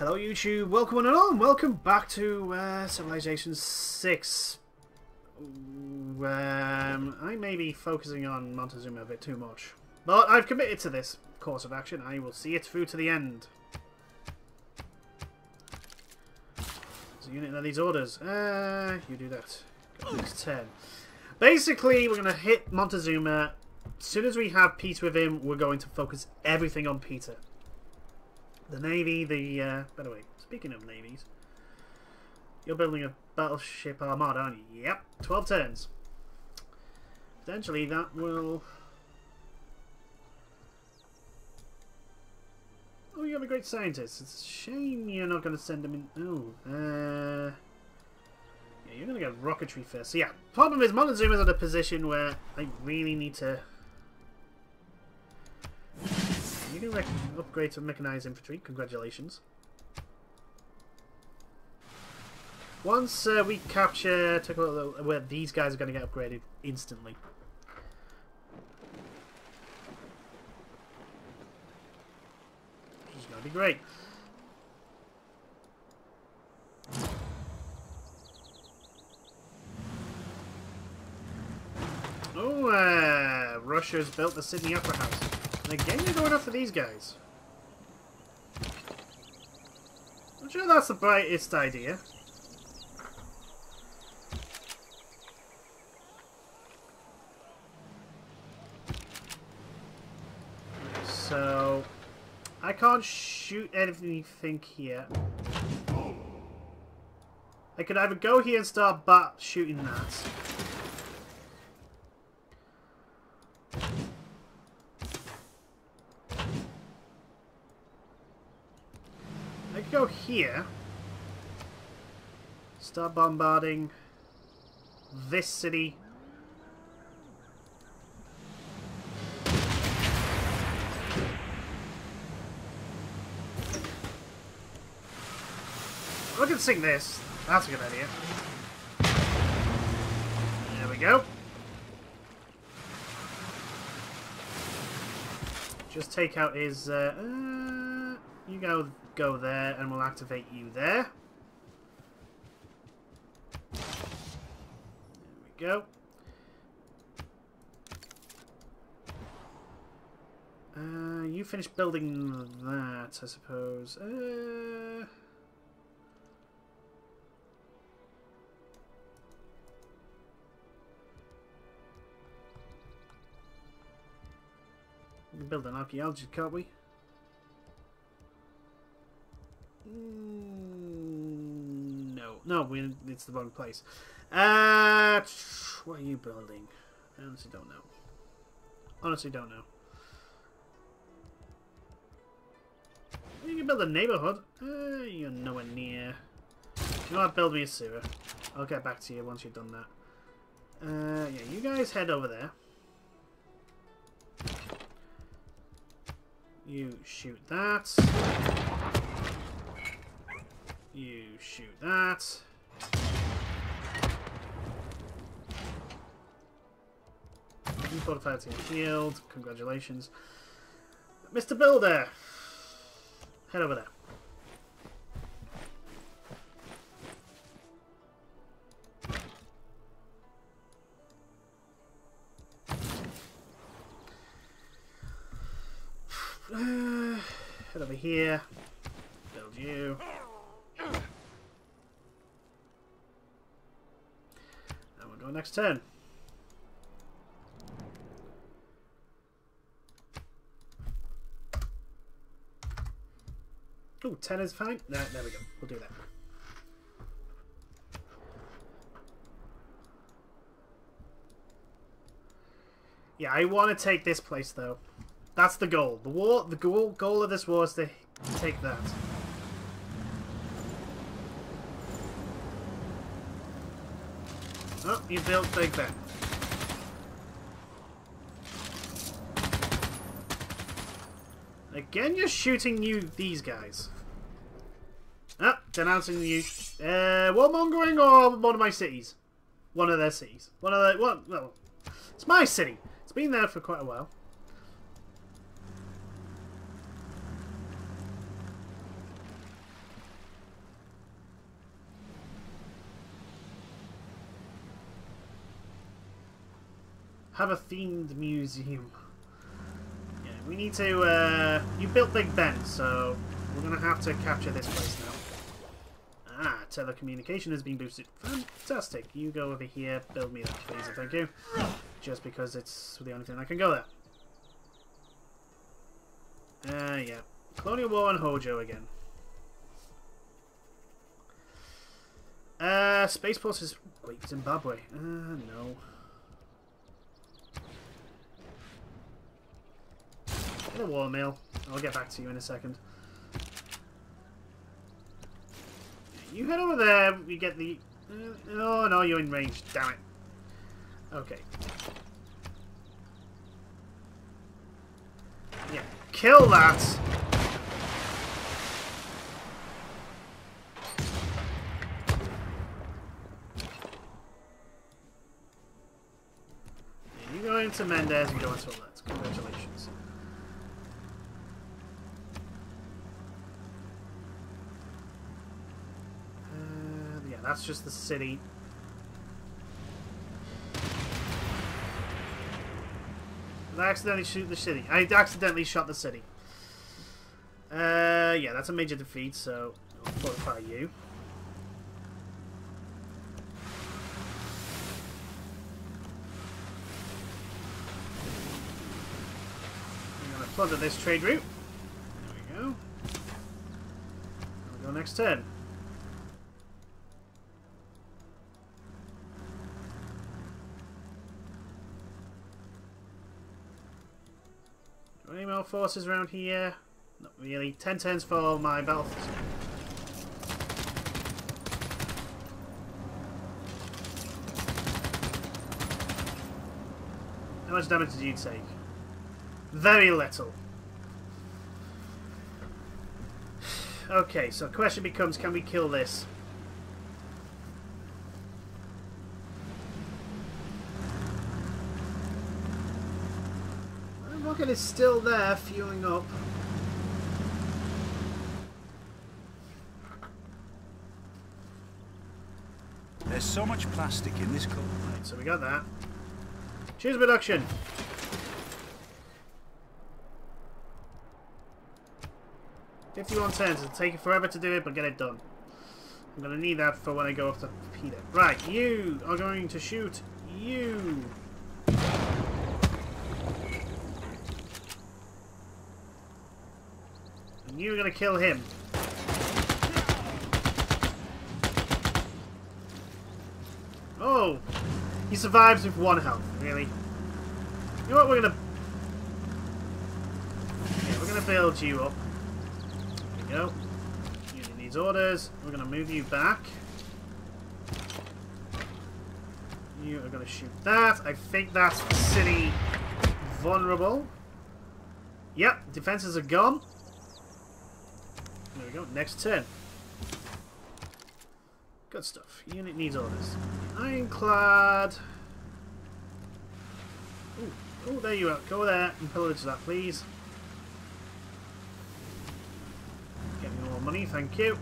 Hello YouTube, welcome on and on, welcome back to uh, Civilization 6. Um, I may be focusing on Montezuma a bit too much, but I've committed to this course of action. I will see it through to the end. There's a unit that needs orders. Uh, you do that. Next 10. Basically, we're going to hit Montezuma. As soon as we have Peter with him, we're going to focus everything on Peter. The Navy, the... Uh, by the way, speaking of navies, you're building a battleship armada, aren't you? Yep, 12 turns. Potentially that will... Oh, you have a great scientist. It's a shame you're not going to send him in... Oh, uh... Yeah, you're going to get rocketry first. So yeah, problem is Montezuma's at a position where I really need to you can upgrade to mechanized infantry. Congratulations. Once uh, we capture take a look where these guys are going to get upgraded instantly. Which is going to be great. Oh, uh, Russia's built the Sydney Opera House. And again, you're going after these guys. I'm sure that's the brightest idea. So, I can't shoot anything here. I could either go here and start bat shooting that. go here. Start bombarding this city. I can sing this. That's a good idea. There we go. Just take out his... Uh, uh, you go go there and we'll activate you there. There we go. Uh, you finish building that, I suppose. Uh... Build an archaeology, can't we? Mm, no, no, we, it's the wrong place. Uh, what are you building? I honestly don't know. Honestly don't know. You can build a neighborhood. Uh, you're nowhere near. You want to Build me a sewer. I'll get back to you once you've done that. Uh, yeah, you guys head over there. You shoot that. You shoot that. You fortified your shield. Congratulations. Mr. Builder! Head over there. head over here. Build you. Next turn. Oh, 10 is fine. There we go. We'll do that. Yeah, I want to take this place, though. That's the goal. The war, the goal, goal of this war is to take that. You built Big Ben. Again, you're shooting you these guys. Ah, denouncing you. Uh, warmongering or one of my cities? One of their cities. One of the one. Well, it's my city. It's been there for quite a while. Have a themed museum. Yeah, we need to. Uh, you built Big Ben, so we're gonna have to capture this place now. Ah, telecommunication has been boosted. Fantastic. You go over here, build me that, please, thank you. Just because it's the only thing I can go there. Uh, yeah. Colonial War and Hojo again. Uh, Spaceport is... Wait, Zimbabwe. Uh, no. Get war mill. I'll get back to you in a second. You head over there, you get the... Oh, no, you're in range. Damn it. Okay. Yeah, kill that! you go into Mendez, you go into Let's. Congratulations. Uh, yeah, that's just the city. I accidentally shoot the city. I accidentally shot the city. Uh, yeah, that's a major defeat, so I'll fortify you. I'm going to plunder this trade route. There we go. We'll go next turn. Any more forces around here? Not really. Ten turns for my battle. How much damage did you take? Very little. Okay, so question becomes, can we kill this? Rocket is still there, fueling up. There's so much plastic in this. Right, so we got that. Cheers, production. Fifty-one turns. It'll take you forever to do it, but get it done. I'm gonna need that for when I go up to Peter. Right, you are going to shoot you. You're gonna kill him. Oh! He survives with one health, really. You know what, we're gonna... We're gonna build you up. There we go. Unit needs orders. We're gonna move you back. You are gonna shoot that. I think that's city vulnerable. Yep, defenses are gone. There we go, next turn. Good stuff. Unit needs orders. Ironclad. Ooh, oh, there you are. Go there and pillage that, please. Get me more money, thank you.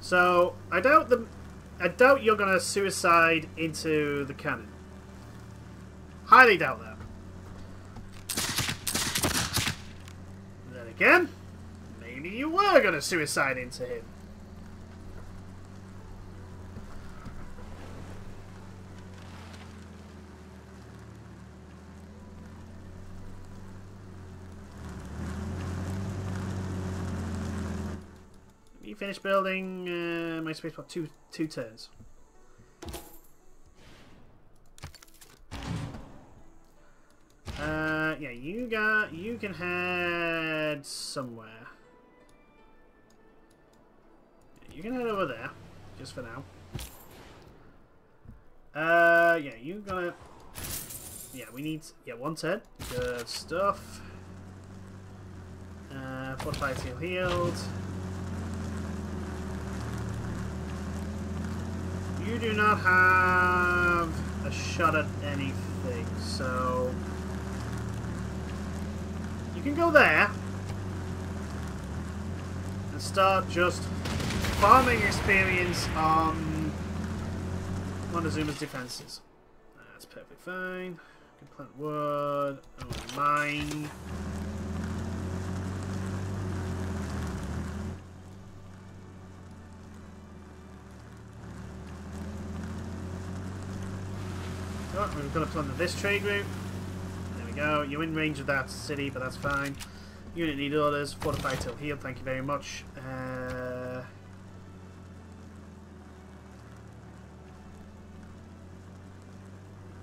So, I doubt the, I doubt you're gonna suicide into the cannon. Highly doubt that. Then again, maybe you were gonna suicide into him. You finish building uh, my space for two two turns. You got you can head somewhere. You can head over there, just for now. Uh, yeah, you gonna. Yeah, we need. Yeah, one turn. Good stuff. Uh, fortified seal healed. You do not have a shot at anything, so can go there and start just farming experience on Montezuma's defenses. That's perfectly fine. Can plant wood. Oh, mine. Oh, we're going to plunder this trade route. Go. You're in range of that city, but that's fine. Unit need orders. Fortify till healed. Thank you very much. Uh,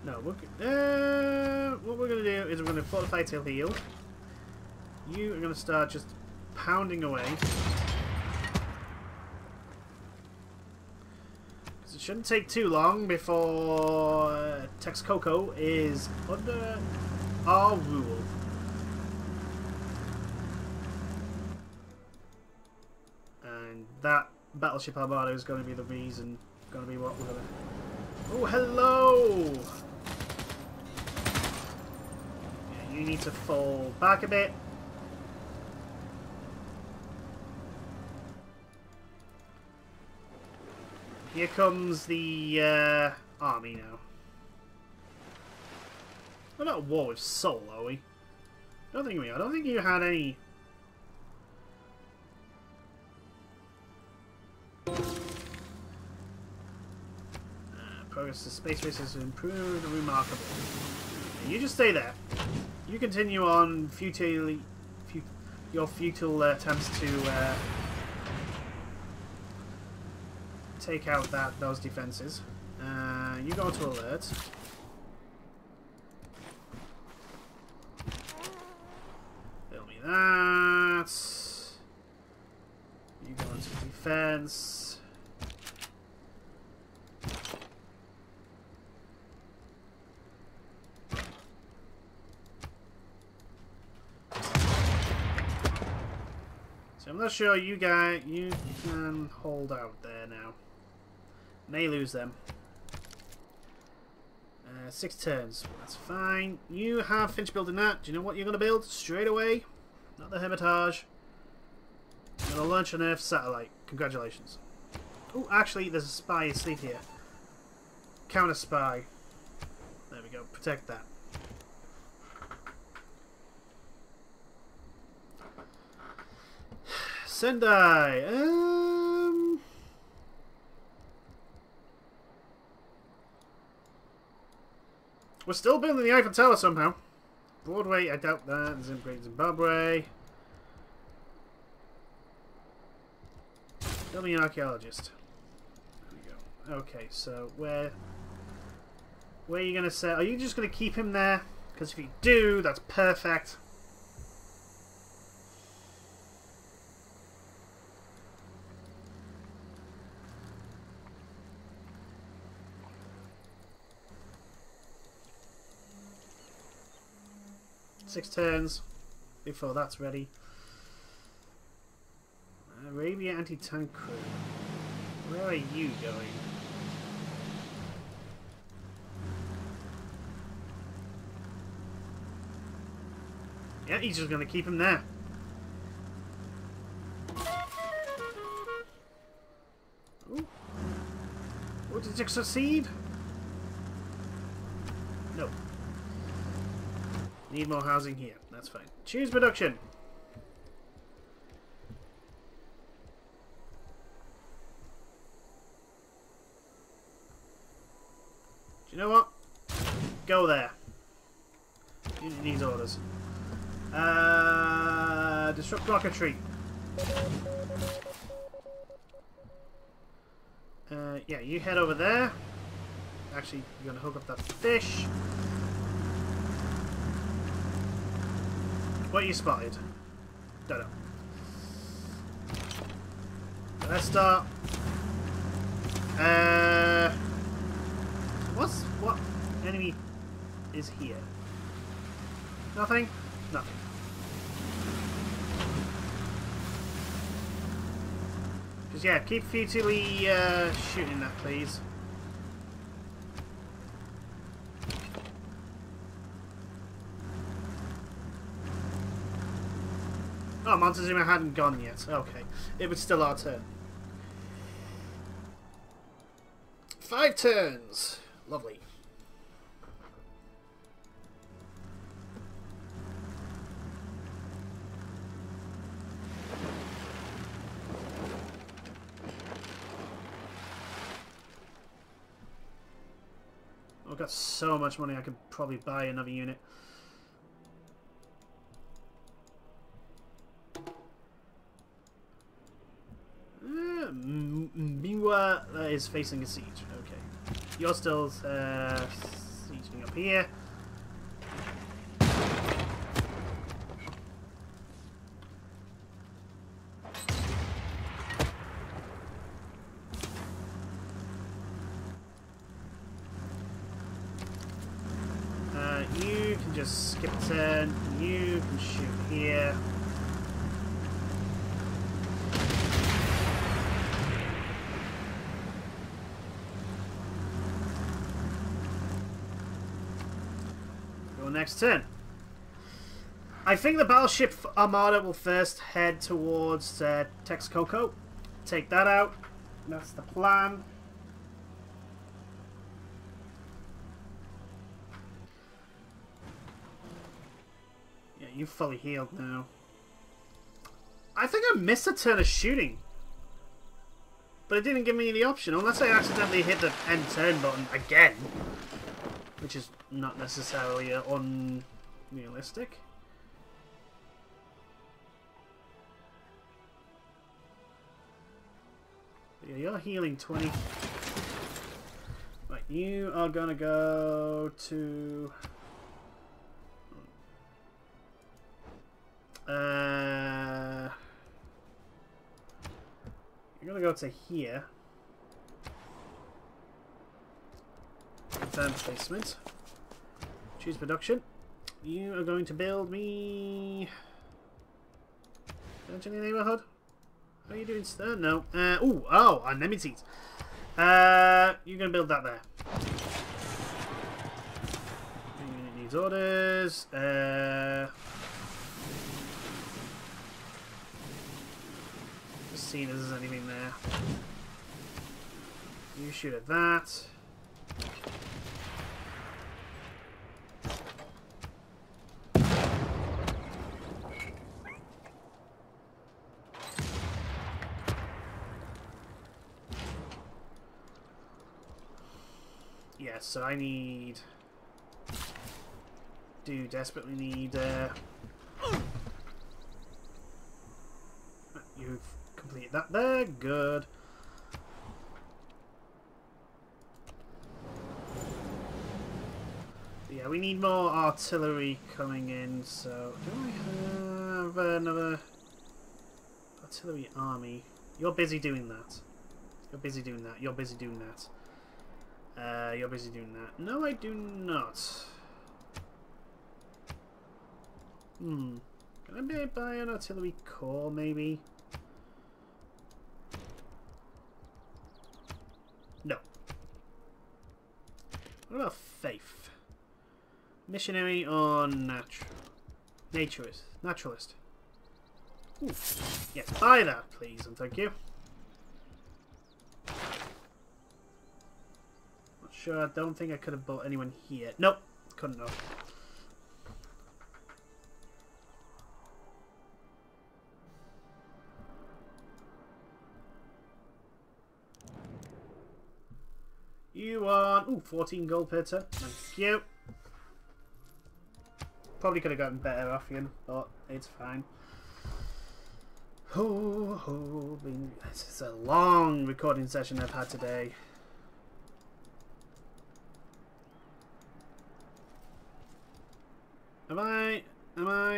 no, uh, what we're going to do is we're going to fortify till healed. You are going to start just pounding away. Because It shouldn't take too long before uh, Texcoco is under our rule. And that Battleship Armada is going to be the reason, going to be what we're going to... Oh, hello! Yeah, you need to fall back a bit. Here comes the uh, army now. We're not at war with Seoul, are we? I don't think we are. I don't think you had any... Uh, progress to space race has improved remarkable. You just stay there. You continue on futilely, fut your futile attempts to uh, take out that those defenses. Uh, you go to alert. Tell me that. You go into defense. So I'm not sure you guys you can hold out there now. May lose them. Uh, six turns. That's fine. You have finished building that. Do you know what you're going to build straight away? Not the Hermitage. To launch an Earth satellite. Congratulations. Oh, actually, there's a spy asleep here. Counter spy. There we go. Protect that. Sendai. Um... We're still building the Eiffel Tower somehow. Broadway, I doubt that. Zimbabwe, Zimbabwe. Tell me an archaeologist. There we go. Okay, so where... Where are you going to set... Are you just going to keep him there? Because if you do, that's perfect. Six turns before that's ready. Arabia anti-tank crew. Where are you going? Yeah, he's just going to keep him there. Ooh. Oh, did it succeed? Need more housing here. That's fine. Choose production. Do you know what? Go there. Unit needs orders. Uh, disrupt rocketry. Uh, yeah, you head over there. Actually, you're going to hook up that fish. What you spotted? Don't know. Let's start. Uh, what's what enemy is here? Nothing. Nothing. Just yeah, keep futilely uh, shooting that, please. Oh, Montezuma hadn't gone yet. Okay. It was still our turn. Five turns. Lovely. I've got so much money I could probably buy another unit. Uh, Miwa is facing a siege. Okay. You're still uh, sieging up here. Uh, you can just skip a turn. You can shoot here. Next turn. I think the battleship armada will first head towards uh, Texcoco. Take that out. That's the plan. Yeah, you're fully healed now. I think I missed a turn of shooting. But it didn't give me the option, unless I accidentally hit the end turn button again. Which is not necessarily unrealistic. Yeah, you're healing 20. Right, you are gonna go to... Uh, you're gonna go to here. Confirm placement. Choose production. You are going to build me. Dungeon neighborhood. How are you doing, sir? No. Uh, ooh, oh, anemones. Uh, you're gonna build that there. Unit needs orders. Uh. Seeing if there's anything there. You shoot at that. Yes, so I need... Do desperately need... Uh, you've completed that there. Good. Yeah, we need more artillery coming in, so... Do I have another artillery army? You're busy doing that. You're busy doing that. You're busy doing that. Uh, you're busy doing that. No, I do not. Hmm. Can I buy an artillery corps, maybe? No. What about faith? Missionary or natural? Naturist. Naturalist. Ooh. Yes, buy that, please, and thank you. Sure, I don't think I could have bought anyone here. Nope, couldn't have. You want... Ooh, 14 gold per turn. Thank you. Probably could have gotten better off you, but it's fine. Oh, oh, is a long recording session I've had today.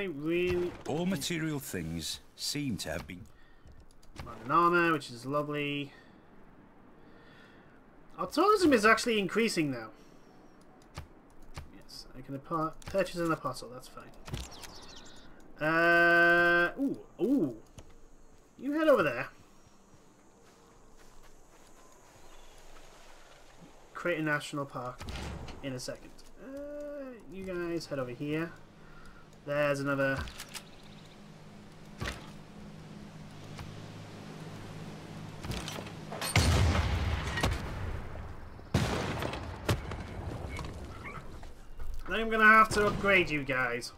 I really... All material things seem to have been Modern armor, which is lovely. Our tourism is actually increasing now. Yes, I can purchase an apostle, that's fine. Uh, ooh, ooh. You head over there. Create a national park in a second. Uh, you guys head over here. There's another... I'm going to have to upgrade you guys.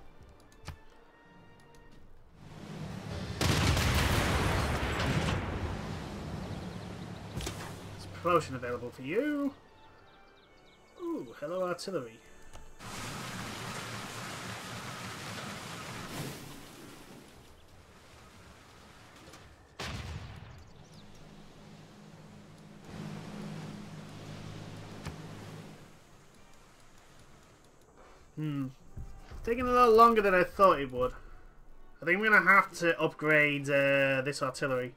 There's promotion available for you. Ooh, hello artillery. Taking a little longer than I thought it would. I think I'm going to have to upgrade uh, this artillery.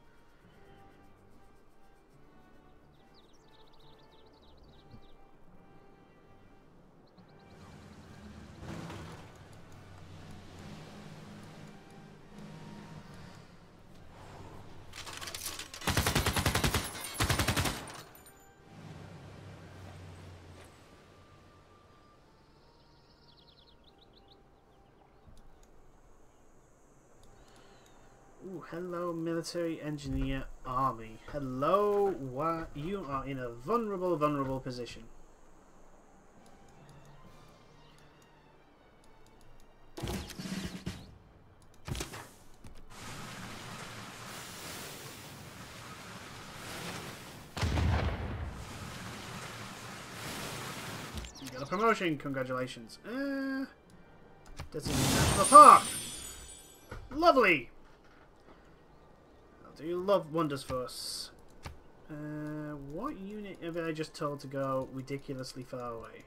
Hello, military engineer army. Hello, why you are in a vulnerable, vulnerable position. You got a promotion, congratulations. Uh, Designated National Park! Lovely! You love wonders for us? Uh, what unit have I just told to go ridiculously far away?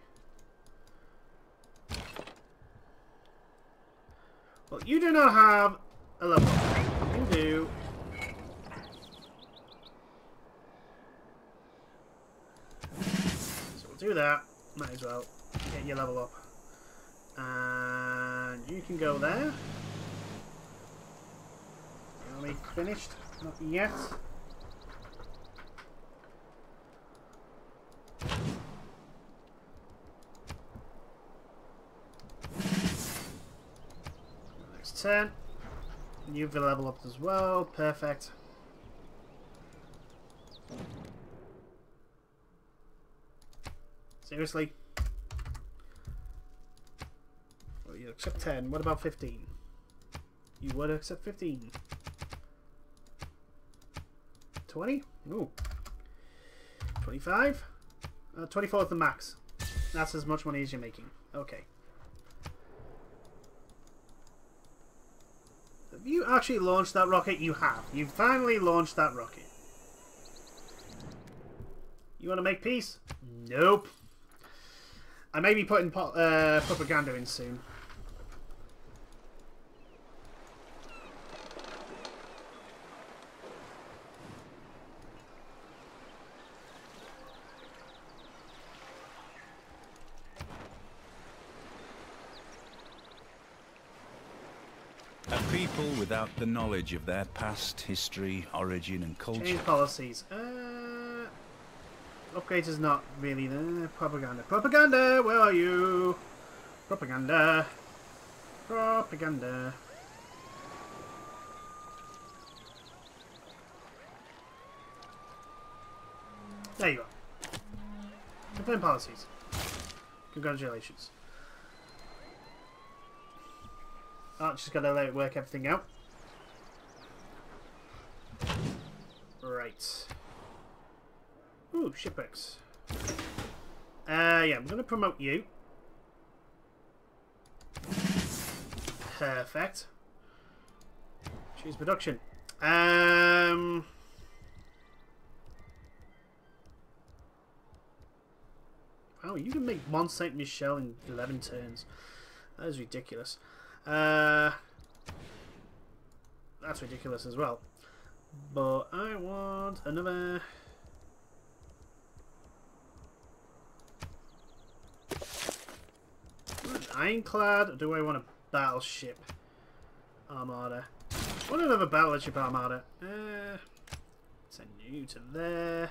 Well, you do not have a level. You do. So we'll do that. Might as well get your level up. And you can go there. Army finished. Not yet. Next turn. You've level up as well. Perfect. Seriously? Well, you accept 10. What about 15? You would accept 15. 20? Ooh. 25? Uh, 24 is the max. That's as much money as you're making. Okay. Have you actually launched that rocket? You have. You finally launched that rocket. You want to make peace? Nope. I may be putting uh, propaganda in soon. A people without the knowledge of their past, history, origin and culture. Change policies. Uh, is not really there. propaganda. Propaganda, where are you? Propaganda. Propaganda. There you are. Confirm policies. Congratulations. Oh, just gotta let it work everything out. Right. Ooh, shipwrecks. Uh, yeah, I'm gonna promote you. Perfect. Choose production. Um... Wow, you can make Mont Saint Michel in 11 turns. That is ridiculous. Uh, that's ridiculous as well. But I want another... Ironclad, or do I want a battleship armada? Want another battleship armada. Uh, send you to there.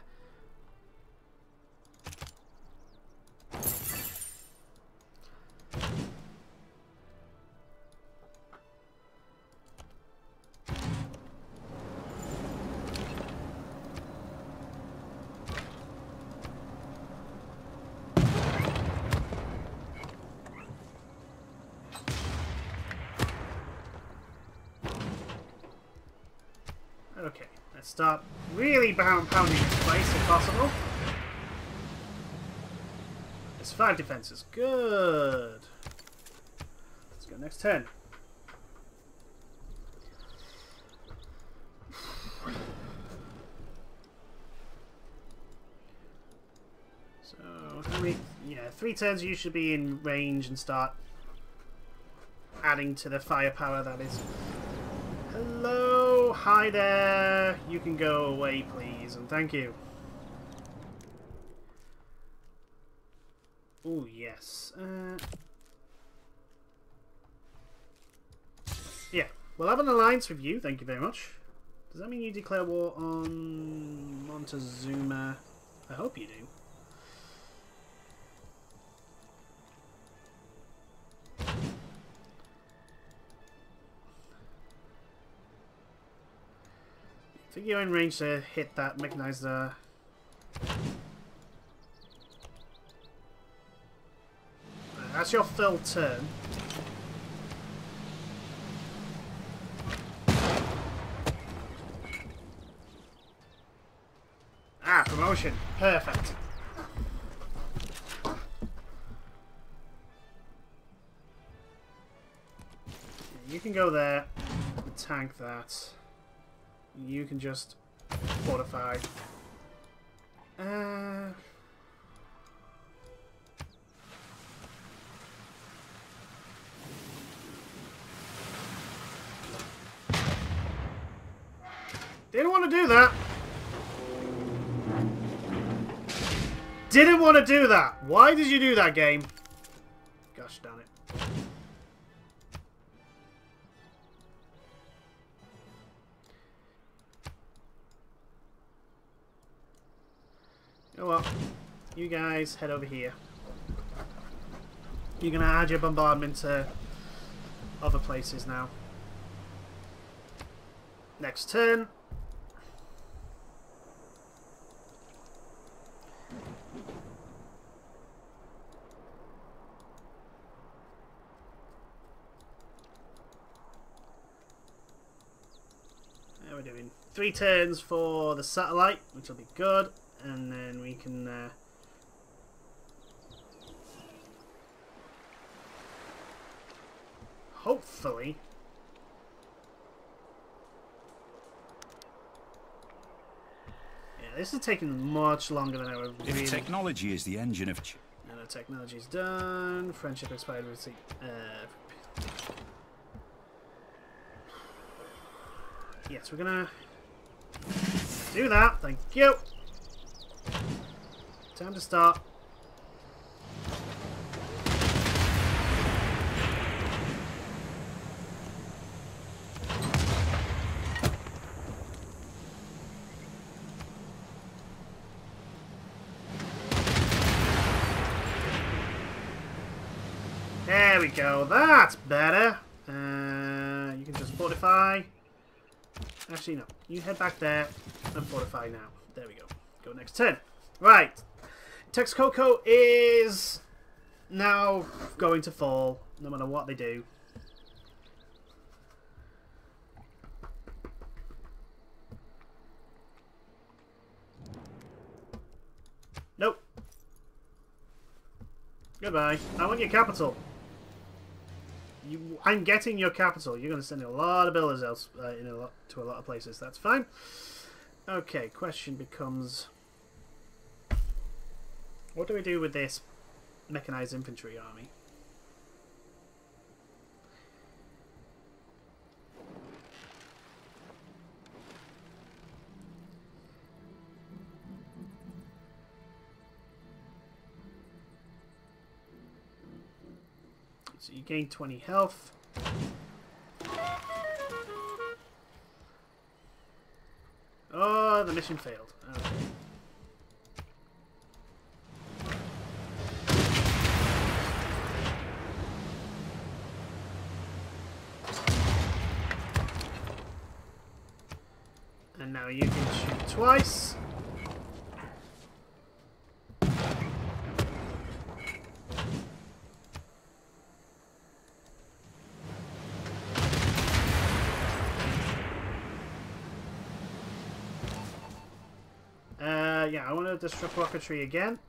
Okay, let's start really pound pounding this place if possible. There's five defenses. Good. Let's go next turn. So, how many? Yeah, three turns you should be in range and start adding to the firepower that is. Hello, hi there. You can go away, please, and thank you. Oh yes. Uh, yeah, we'll have an alliance with you. Thank you very much. Does that mean you declare war on Montezuma? I hope you do. Think you're in range to hit that mechanized. Uh... That's your full turn. Ah, promotion. Perfect. You can go there, tank that. You can just fortify. Uh... Didn't want to do that. Didn't want to do that. Why did you do that, game? Oh, know what? You guys head over here. You're going to add your bombardment to other places now. Next turn. we're doing three turns for the satellite, which will be good, and then we can uh, hopefully yeah this is taking much longer than I would if really... technology is the engine of Technology is done friendship expired with uh, Yes, we're gonna do that. Thank you. Time to start. There we go. That's better. Uh, you can just fortify. Actually, no. You head back there and fortify now. There we go. Go next turn. Right. Texcoco is now going to fall, no matter what they do. Nope. Goodbye. I want your capital. You, I'm getting your capital. You're going to send a lot of builders else uh, in a lot, to a lot of places. That's fine. Okay, question becomes... What do we do with this mechanized infantry army? So you gain 20 health. Oh, the mission failed. Okay. Shoot twice. Uh, yeah, I want to disrupt rocketry again.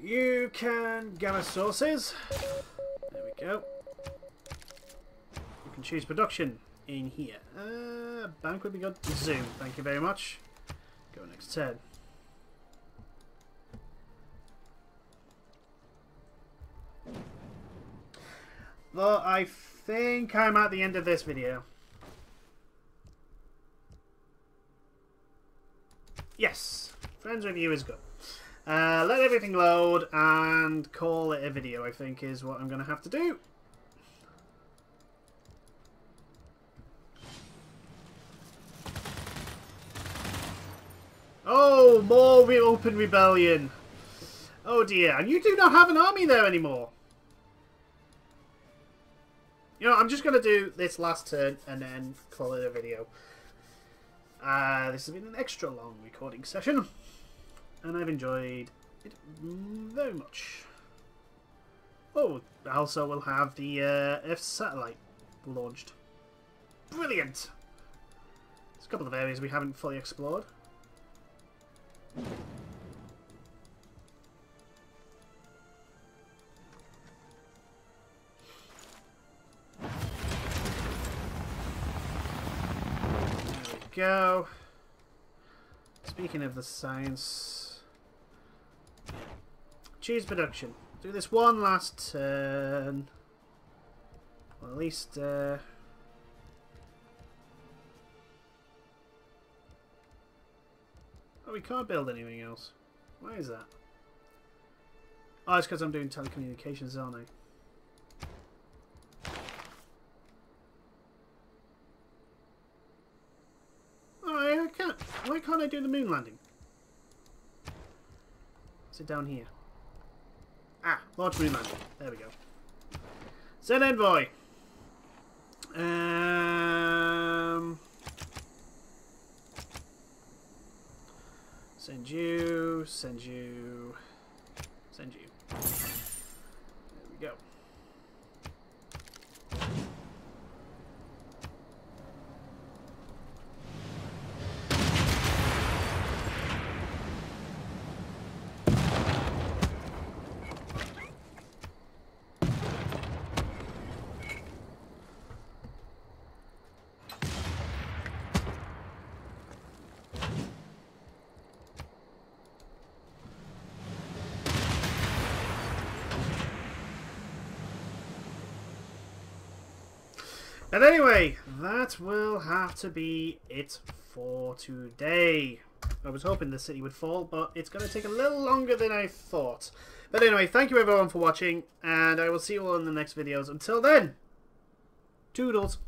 You can gather sources. There we go. You can choose production in here. Uh, bank would be good. Zoom, thank you very much. Go next turn. Well, I think I'm at the end of this video. Yes, friends review is good. Uh, let everything load and call it a video, I think, is what I'm going to have to do. Oh, more re open rebellion. Oh dear, and you do not have an army there anymore. You know, I'm just going to do this last turn and then call it a video. Uh, this has been an extra long recording session, and I've enjoyed it very much. Oh, also we'll have the uh, Earth satellite launched. Brilliant! There's a couple of areas we haven't fully explored. Go. Speaking of the science, cheese production. Do this one last turn. Well, at least. Uh, oh, we can't build anything else. Why is that? Oh, it's because I'm doing telecommunications, aren't I? Why can't I do the moon landing? Sit down here. Ah, launch moon landing. There we go. Send envoy. Um, send you. Send you. Send you. There we go. But anyway, that will have to be it for today. I was hoping the city would fall, but it's going to take a little longer than I thought. But anyway, thank you everyone for watching, and I will see you all in the next videos. Until then, toodles.